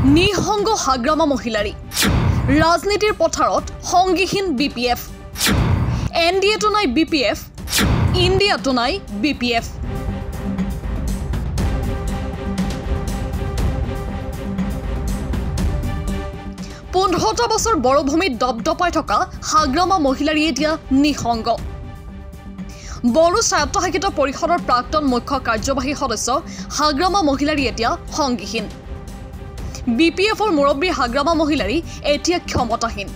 নিঃসংগ হাগ্ৰামা মহিলাৰী। ৰাজনীতিৰ পথাৰত সংগীহীন B P F. N D এটো নাই বি পি এফ। ইণ্ডিয়াটো নাই বি পি এফ। পোন্ধৰটা বছৰ বড়োভূমিত দপদপাই থকা হাগ্ৰামা মহিলাৰী এতিয়া নিঃসংগ। বড়ো স্বায়ত্তশাসিত পৰিষদৰ প্ৰাক্তন মুখ্য কাৰ্যবাহী সদস্য হাগ্ৰামা মহিলাৰী এতিয়া সংগীহীন। বি পি এফৰ মুৰব্বী হাগ্ৰামা মহিলাৰী এতিয়া ক্ষমতাহীন।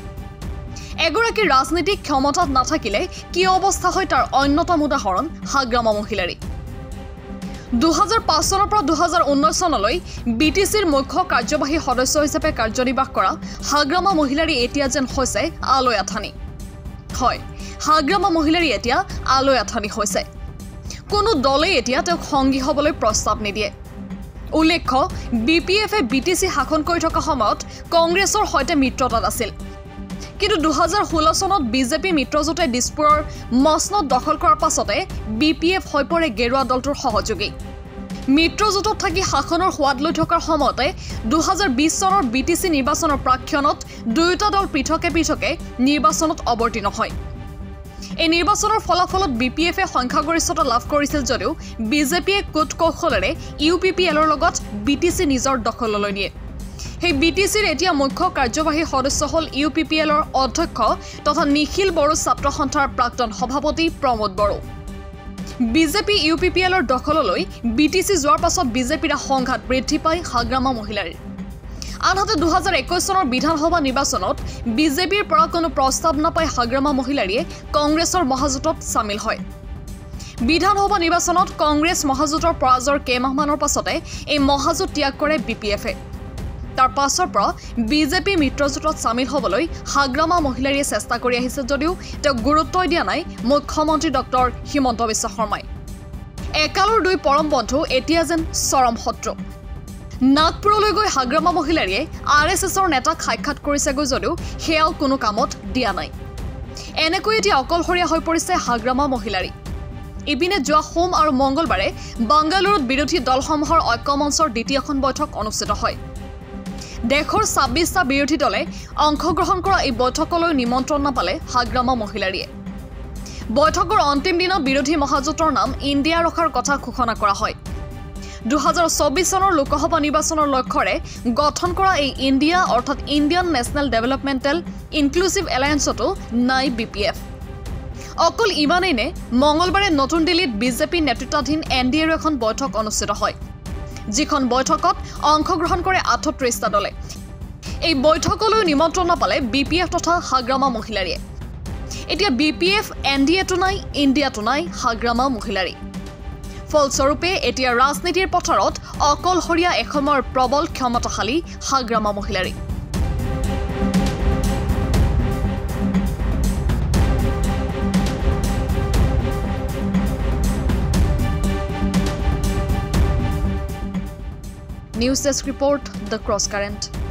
এগৰাকী ৰাজনীতিক ক্ষমতাত নাথাকিলে কি অৱস্থা হয় তাৰ অন্যতম উদাহৰণ হাগ্ৰামা মহিলাৰী। দুহেজাৰ পাঁচ চনৰ পৰা দুহেজাৰ ঊনৈছ চনলৈ বি টি চিৰ মুখ্য কাৰ্যবাহী সদস্য হিচাপে কাৰ্যনিৰ্বাহ কৰা হাগ্ৰামা মহিলাৰী এতিয়া যেন হৈছে আলৈ আথানি। হয় হাগ্ৰামা মহিলাৰী এতিয়া আলৈ আথানি হৈছে। কোনো দলেই এতিয়া তেওঁক সংগী হ'বলৈ প্ৰস্তাৱ নিদিয়ে। উল্লেখ্য বি পি এফে বি টি চি শাসন কৰি থকা সময়ত কংগ্ৰেছৰ সৈতে মিত্ৰতাত আছিল। কিন্তু দুহেজাৰ ষোল্ল চনত বিজেপি মিত্ৰজোঁটে দিছপুৰৰ মচনদ দখল কৰাৰ পাছতে বি পি এফ হৈ পৰে গেৰুৱা দলটোৰ সহযোগী। মিত্ৰজোঁটত থাকি শাসনৰ সোৱাদ লৈ থকাৰ সময়তে দুহেজাৰ বিছ চনৰ বি টি চি নিৰ্বাচনৰ প্ৰাক্ষণত দুয়োটা দল পৃথকে পৃথকে নিৰ্বাচনত অৱতীৰ্ণ হয়। এই নিৰ্বাচনৰ ফলাফলত বি পি এফে সংখ্যাগৰিষ্ঠতা লাভ কৰিছিল যদিও বিজেপিয়ে কুট কৌশলেৰে ইউ পি পি এলৰ লগত বি টি চি নিজৰ দখললৈ নিয়ে। সেই বি টি চিৰ এতিয়া মুখ্য কাৰ্যবাহী সদস্য হ'ল ইউ পি পি এলৰ অধ্যক্ষ তথা নিখিল বড়ো ছাত্ৰ সন্থাৰ প্ৰাক্তন সভাপতি Pramod Boro. BJP U P P এলৰ দখললৈ বি টি চি যোৱাৰ পাছত বিজেপিৰ সংঘাত বৃদ্ধি পায় হাগ্ৰামা মহিলাৰীৰ। আনহাতে দুহেজাৰ একৈছ চনৰ বিধানসভা নিৰ্বাচনত বিজেপিৰ পৰা কোনো প্ৰস্তাৱ নাপাই হাগ্ৰামা মহিলাৰীয়ে কংগ্ৰেছৰ মহাজোঁটত চামিল হয়। বিধানসভা নিৰ্বাচনত কংগ্ৰেছ মহাজোঁটৰ পৰাজয়ৰ কেইমাহমানৰ পাছতে এই মহাজোঁট ত্যাগ কৰে বি পি এফে তাৰ পাছৰ পৰা বিজেপি মিত্ৰজোঁটত চামিল হ'বলৈ হাগ্ৰামা মহিলাৰীয়ে চেষ্টা কৰি আহিছে যদিও তেওঁক গুৰুত্বই দিয়া নাই মুখ্যমন্ত্ৰী ডক্টৰ হিমন্ত বিশ্ব শৰ্মাই। একালৰ দুই পৰম বন্ধু এতিয়া যেন চৰম শত্ৰু। নাগপুৰলৈ গৈ হাগ্ৰামা মহিলাৰীয়ে আৰ এছ এছৰ নেতাক সাক্ষাৎ কৰিছেগৈ যদিও সেয়াও কোনো কামত দিয়া নাই। এনেকৈ এতিয়া অকলশৰীয়া হৈ পৰিছে হাগ্ৰামা মহিলাৰী। ইপিনে যোৱা সোম আৰু মঙলবাৰে বাংগালুৰুত বিৰোধী দলসমূহৰ ঐক্যমঞ্চৰ দ্বিতীয়খন বৈঠক অনুষ্ঠিত হয়। দেশৰ ছাব্বিছটা বিৰোধী দলে অংশগ্ৰহণ কৰা এই বৈঠকলৈ নিমন্ত্ৰণ নাপালে হাগ্ৰামা মহিলাৰীয়ে। বৈঠকৰ অন্তিম দিনা বিৰোধী মহাজোঁটৰ নাম ইণ্ডিয়া ৰখাৰ কথা ঘোষণা কৰা হয়। দুহেজাৰ চৌবিছ চনৰ লোকসভা নিৰ্বাচনৰ লক্ষ্যৰে গঠন কৰা এই ইণ্ডিয়া অৰ্থাৎ ইণ্ডিয়ান নেশ্যনেল ডেভেলপমেণ্টেল ইনক্লুচিভ এলায়েন্সতো নাই বি পি এফ। অকল ইমানেই নে মঙলবাৰে নতুন দিল্লীত বিজেপি নেতৃত্বাধীন এন ডি এৰ এখন বৈঠক অনুষ্ঠিত হয় যিখন বৈঠকত অংশগ্ৰহণ কৰে আঠত্ৰিছটা দলে। এই বৈঠকলৈ নিমন্ত্ৰণ নাপালে বি পি এফ তথা হাগ্ৰামা মহিলাৰীয়ে। এতিয়া B P F N D এটো নাই ইণ্ডিয়াটো নাই হাগ্ৰামা মহিলাৰী। ফলস্বৰূপে এতিয়া ৰাজনীতিৰ পথাৰত অকলশৰীয়া এসময়ৰ প্ৰবল ক্ষমতাশালী Hagrama Mohilary. News desk report The Cross Current.